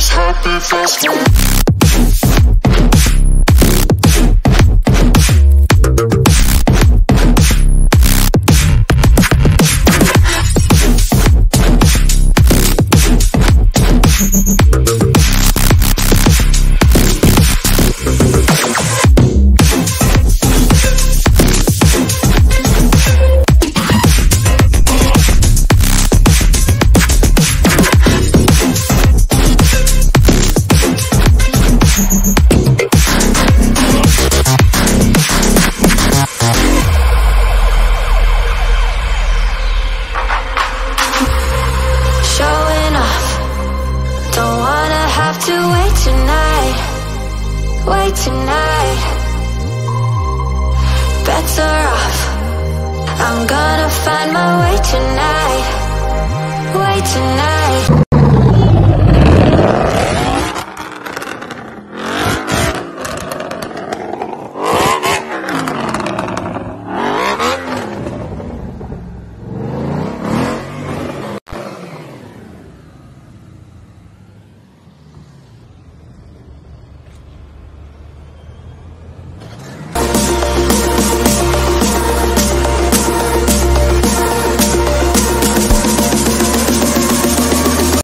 this happy fast Way tonight. Better off I'm gonna find my way tonight. Way tonight.